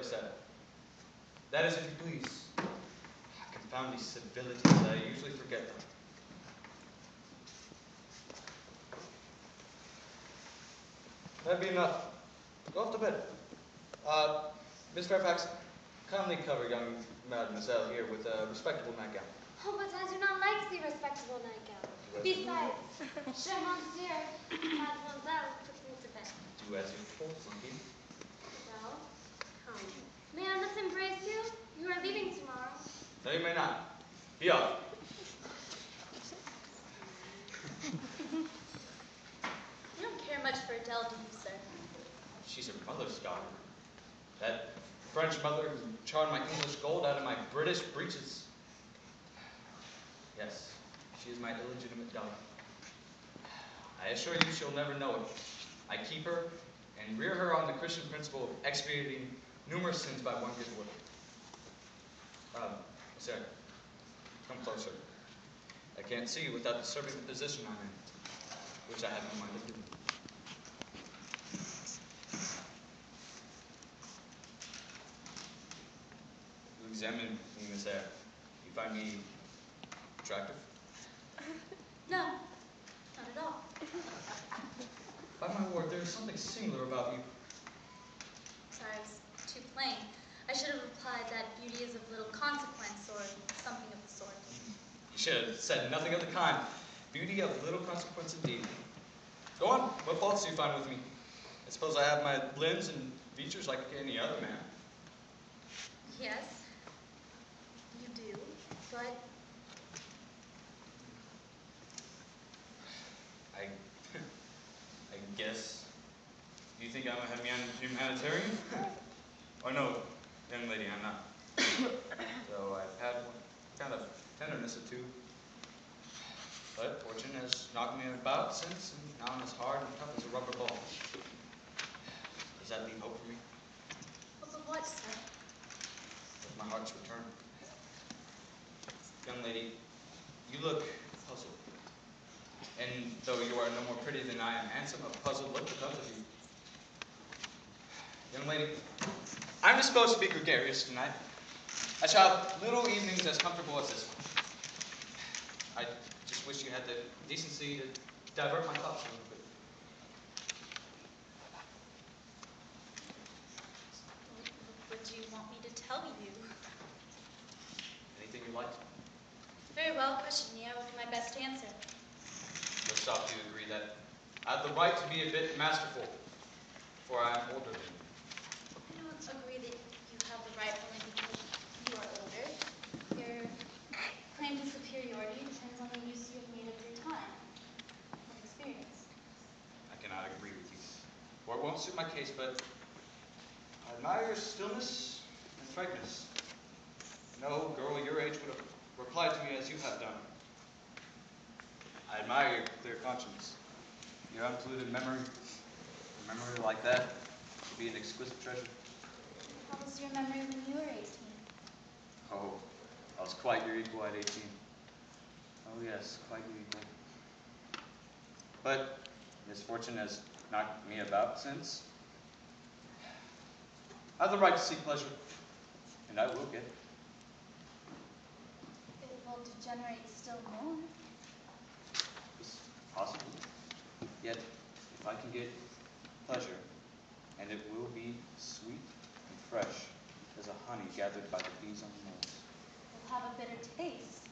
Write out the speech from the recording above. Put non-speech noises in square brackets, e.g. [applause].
place that at? That is, if you please. Confound these civilities, I usually forget them. That'd be enough. Go off to bed. Uh, Miss Fairfax, kindly cover young mademoiselle here with a respectable nightgown. Oh, but I do not like the respectable nightgown. Besides, Cher [laughs] Monsieur, Mademoiselle took me to bed. Do as you told, monkey. Well, come. May I thus embrace you? You are leaving No, you may not. Be off. You don't care much for Adele, do you, sir? She's her mother's daughter. That French mother who charred my English gold out of my British breeches. Yes, she is my illegitimate daughter. I assure you she'll never know it. I keep her and rear her on the Christian principle of expiating numerous sins by one good word. Um, sir, come closer. I can't see you without disturbing the position I'm in, which I have no mind of doing. You examine me, Miss Eyre. You find me attractive? [laughs] No, not at all. By my word, there is something singular about you. Sorry, I was too plain. I should have replied that beauty is of little consequence or something of the sort. You should have said nothing of the kind. Beauty of little consequence indeed. Go on. What faults do you find with me? I suppose I have my limbs and features like any other man. Yes, you do, but I, [laughs] I guess. Do you think I'm a human- humanitarian? [laughs] oh no, young lady, I'm not. [coughs] so I've had one kind of tenderness or two. But fortune has knocked me about since, and now I'm as hard and tough as a rubber ball. Does that leave hope for me? but but what, sir? With my heart's return. Young lady, you look puzzled. And though you are no more pretty than I am handsome, a puzzled look becomes of you. Young lady, I'm disposed to be gregarious tonight. I shall have little evenings as comfortable as this one. I just wish you had the decency to divert my thoughts a little bit. What do you want me to tell you? Anything you like? Very well, question me. I will do my best to answer. Off, do you agree that I have the right to be a bit masterful, for I am older than you? I don't agree that you have the right only you are older. Your claim to superiority depends on the use you have made of your time and experience. I cannot agree with you. For it won't suit my case, but I admire your stillness and frankness. No girl your age would have replied to me as you have done. I admire your clear conscience. Your unpolluted memory. A memory like that would be an exquisite treasure. How was your memory when you were 18? Oh, I was quite your equal at 18. Oh, yes, quite your equal. But misfortune has knocked me about since. I have the right to seek pleasure, and I will get it. It will degenerate still more. It's possible. Yet, if I can get pleasure, and it will be sweet and fresh as a honey gathered by the bees on the moors. It'll have a bitter taste,